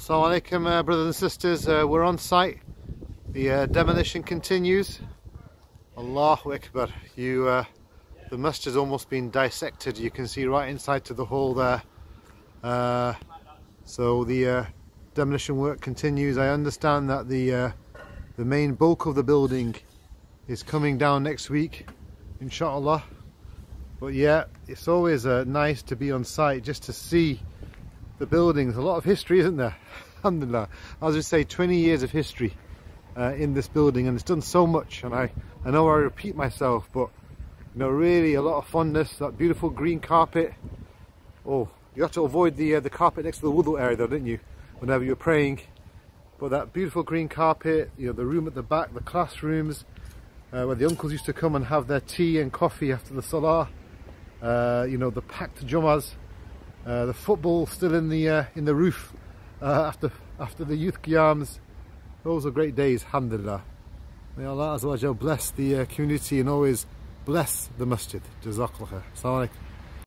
Assalamu alaikum uh, brothers and sisters, uh, we're on site. The uh, demolition continues. Allahu Akbar. You, uh, the masjid's almost been dissected. You can see right inside to the hole there. Uh, so the uh, demolition work continues. I understand that the uh, the main bulk of the building is coming down next week, inshallah. But yeah, it's always nice to be on site just to see the buildings. A lot of history, isn't there? Alhamdulillah. As we say, 20 years of history uh, in this building, and it's done so much. And I, I know I repeat myself, but you know, really a lot of fondness. That beautiful green carpet. Oh, you have to avoid the uh, the carpet next to the wudu area, though, didn't you? Whenever you're praying. But that beautiful green carpet, you know, the room at the back, the classrooms, uh, where the uncles used to come and have their tea and coffee after the salah. Uh, you know, the packed jummas uh, the football still in the uh, in the roof uh, after after the youth qiyams. Those are great days, alhamdulillah. May Allah bless the uh, community and always bless the masjid. Jazakallah. Assalamu alaikum.